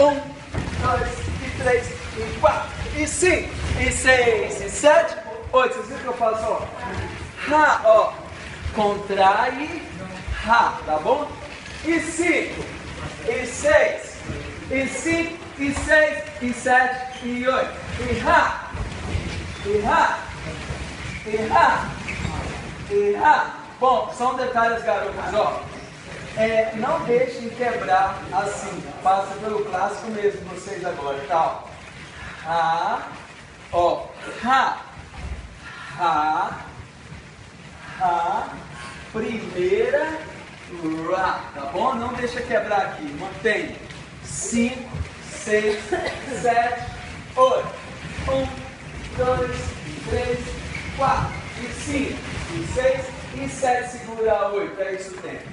Um, dois, e três, e quatro, e cinco, e seis, e sete, oito. Vocês viram que eu faço, ó? Ra, ó. Contrai, ra, tá bom? E cinco, e seis, e cinco, e seis, e sete, e oito. E ra, e ra, e ra, e ra. Bom, só um detalhe, garotas, ó. É, não deixem quebrar assim. Passa pelo clássico mesmo vocês agora, tá? Ó. ó. Ra. Ra. Ra. Primeira. Ra. Tá bom? Não deixa quebrar aqui. Mantém. Cinco, seis, sete, oito. Um, dois, três, quatro, e cinco, e seis, e sete. Segura oito. É isso o tempo.